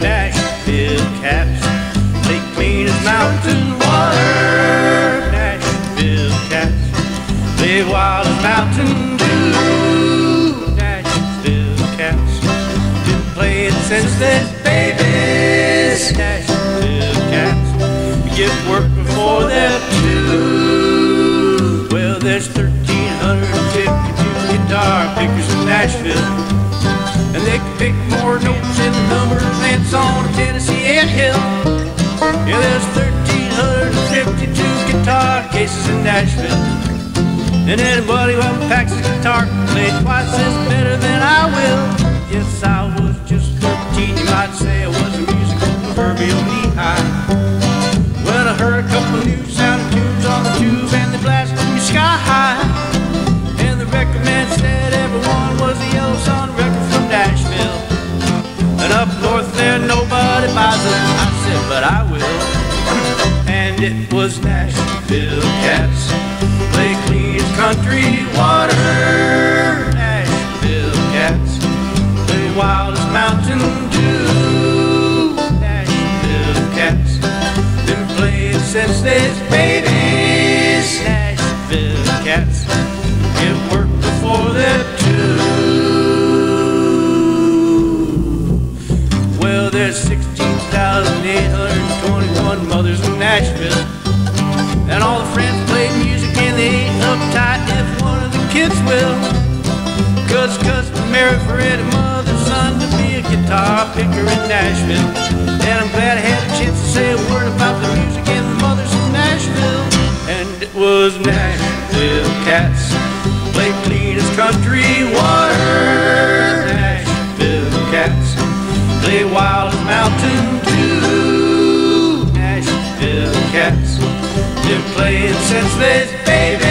Nashville cats, they clean as mountain water. Nashville cats, they wild as mountain dew. Nashville cats, been playing since they're Nashville. And they can pick more notes in the numbers than on a Tennessee and Hill. Yeah, there's 1,352 guitar cases in Nashville. And anybody who unpacks a guitar can play twice as better than I will. Yes, I was just 13, you might say I was a musical proverbial knee-high. Well, I heard a couple new sounding tunes on the tube and they blasted me sky high. But I will. And it was Nashville cats. They clean as country water. Nashville cats. They wild as mountain dew. Nashville cats. Been playing since they's babies. There's 16,821 mothers in Nashville. And all the friends play music and they ain't uptight if one of the kids will. Cause customary for any mother's son to be a guitar picker in Nashville. And I'm glad I had a chance to say a word about the music and the mothers in Nashville. And it was Nashville cats. Play clean as country water. Playing since this babies.